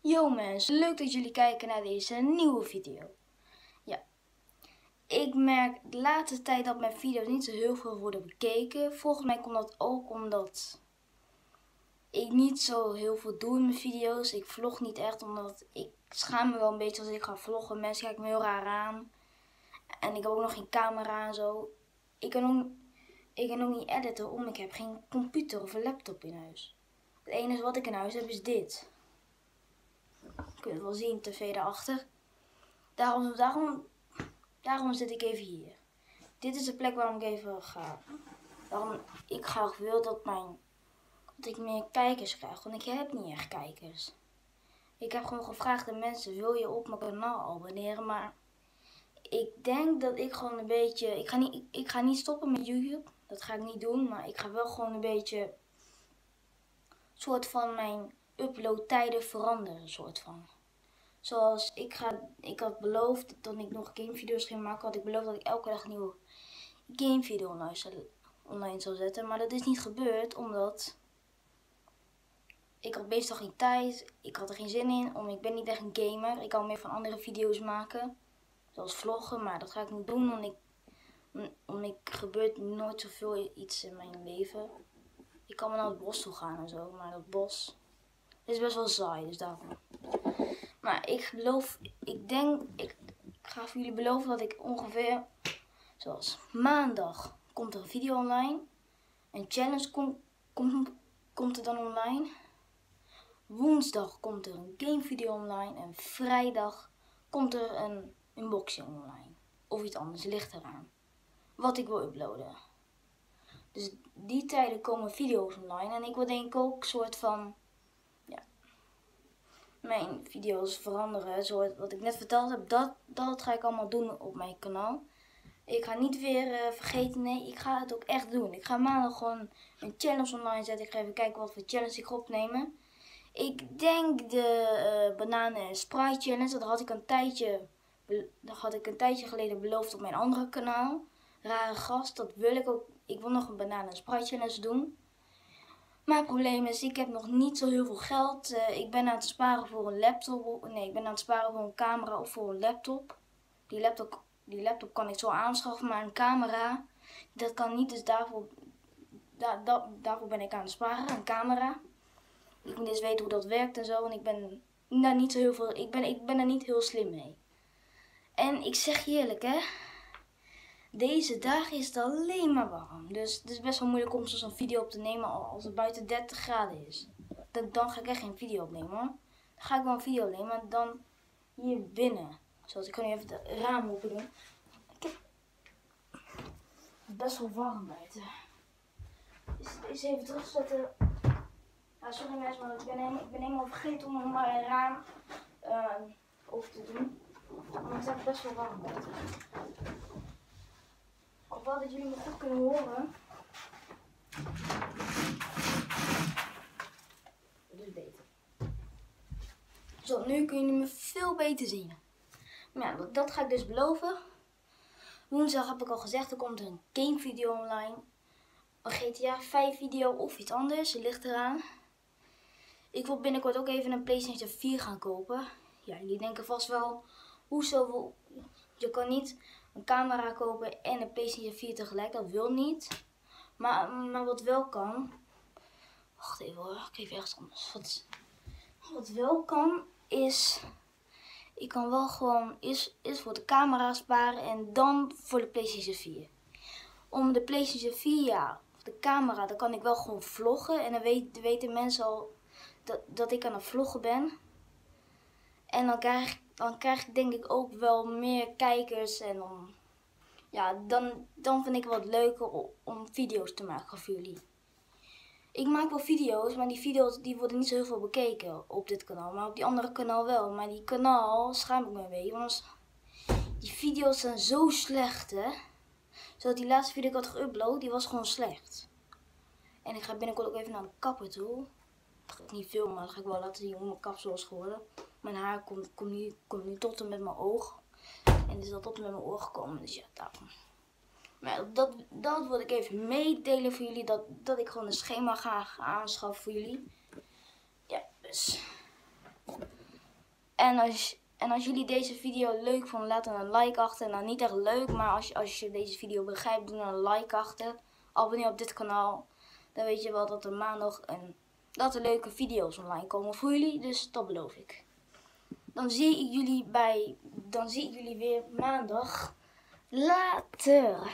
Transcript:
Yo mensen, leuk dat jullie kijken naar deze nieuwe video. Ja, ik merk de laatste tijd dat mijn video's niet zo heel veel worden bekeken. Volgens mij komt dat ook omdat ik niet zo heel veel doe in mijn video's. Ik vlog niet echt, omdat ik schaam me wel een beetje als ik ga vloggen. Mensen kijken me heel raar aan. En ik heb ook nog geen camera en zo. Ik kan ook, ik kan ook niet editen, om ik heb geen computer of een laptop in huis. Het enige wat ik in huis heb is dit. Het wel zien, tv daarachter. Daarom, daarom, daarom zit ik even hier. Dit is de plek waarom ik even ga. Waarom ik graag wil dat, mijn, dat ik meer kijkers krijg. Want ik heb niet echt kijkers. Ik heb gewoon gevraagd aan mensen, wil je op mijn kanaal abonneren? Maar ik denk dat ik gewoon een beetje... Ik ga niet, ik, ik ga niet stoppen met YouTube. Dat ga ik niet doen. Maar ik ga wel gewoon een beetje... soort van mijn uploadtijden veranderen, soort van. Zoals ik, ga, ik had beloofd, toen ik nog gamevideo's ging maken, had ik beloofd dat ik elke dag een nieuwe gamevideo online online zou zetten. Maar dat is niet gebeurd, omdat ik had meestal geen tijd, ik had er geen zin in, omdat ik ben niet echt een gamer. Ik kan meer van andere video's maken, zoals vloggen, maar dat ga ik niet doen, want ik, omdat ik gebeurt nooit zoveel iets in mijn leven. Ik kan wel naar het bos toe gaan en zo, maar dat bos is best wel saai, dus daarom. Maar ik beloof, ik denk, ik, ga voor jullie beloven dat ik ongeveer, zoals maandag komt er een video online. Een challenge komt komt komt er dan online. Woensdag komt er een gamevideo online. En vrijdag komt er een unboxing online. Of iets anders, ligt eraan. Wat ik wil uploaden. Dus die tijden komen video's online. En ik wil denk ik ook een soort van mijn video's veranderen. Zoals wat ik net verteld heb, dat, dat ga ik allemaal doen op mijn kanaal. Ik ga niet weer uh, vergeten, nee, ik ga het ook echt doen. Ik ga maandag gewoon een challenge online zetten. Ik ga even kijken wat voor challenge ik opnemen. Ik denk de uh, bananen en Sprite challenge, dat had ik een tijdje, dat had ik een tijdje geleden beloofd op mijn andere kanaal. Rare gast, dat wil ik ook. Ik wil nog een bananen en Sprite challenge doen. Mijn probleem is, ik heb nog niet zo heel veel geld. Uh, ik ben aan het sparen voor een laptop. Nee, ik ben aan het sparen voor een camera of voor een laptop. Die laptop, die laptop kan ik zo aanschaffen, maar een camera, dat kan niet. Dus daarvoor, daar, daar, daarvoor ben ik aan het sparen, een camera. Ik moet eens weten hoe dat werkt en zo, want ik ben daar niet zo heel veel, ik ben, ik ben er niet heel slim mee. En ik zeg eerlijk, hè. Deze dagen is het alleen maar warm. Dus het is best wel moeilijk om zo'n video op te nemen als het buiten 30 graden is. Dan, ga ik echt geen video opnemen hoor. Dan ga ik wel een video opnemen, maar dan hier binnen. Zoals ik kan nu even de raam open doen. Ik heb best wel warm buiten. Is, is even terugzetten. Nou, sorry mensen, maar ik ben, helemaal, ik ben vergeten om maar een raam uh, open te doen. Maar het is best wel warm buiten wel dat jullie me goed kunnen horen. Dat is beter. Zo, nu kunnen jullie me veel beter zien. Maar ja, dat ga ik dus beloven. Woensdag heb ik al gezegd, er komt een game video online. Een GTA 5 video of iets anders, het ligt eraan. Ik wil binnenkort ook even een PlayStation 4 gaan kopen. Ja, jullie denken vast wel, hoezo, je kan niet een camera kopen en een PlayStation 4 tegelijk. Dat wil niet. Maar, maar wat wel kan. Wacht even hoor, ik even ergens anders. Wat, wat wel kan is. Ik kan wel gewoon is voor de camera sparen en dan voor de PlayStation 4. Om de PlayStation 4, ja, of de camera, dan kan ik wel gewoon vloggen. En dan weet, weten mensen al dat, dat ik aan het vloggen ben. En dan krijg ik dan denk ik ook wel meer kijkers. En dan, ja, dan, dan vind ik het wat leuker om video's te maken voor jullie. Ik maak wel video's, maar die video's die worden niet zo heel veel bekeken op dit kanaal. Maar op die andere kanaal wel. Maar die kanaal schaam ik me een beetje. Want die video's zijn zo slecht, hè. Zoals die laatste video die ik had geüpload, die was gewoon slecht. En ik ga binnenkort ook even naar de kapper toe. Dat ga ik niet filmen, maar dat ga ik wel laten zien hoe mijn kapsel is geworden mijn haar komt, nu, tot en met mijn oog. En is al tot en met mijn oor gekomen. Dus ja, daarom. Maar dat, dat wil ik even meedelen voor jullie. Dat, dat ik gewoon een schema ga, aanschaffen voor jullie. Ja, dus. En als, en als jullie deze video leuk vonden, laat dan een like achter. Nou, niet echt leuk, maar als, als je deze video begrijpt, doe dan een like achter. Abonneer op dit kanaal. Dan weet je wel dat er maandag een dat er leuke video's online komen voor jullie. Dus dat beloof ik. Dan zie ik jullie bij, dan zie ik jullie weer maandag. Later.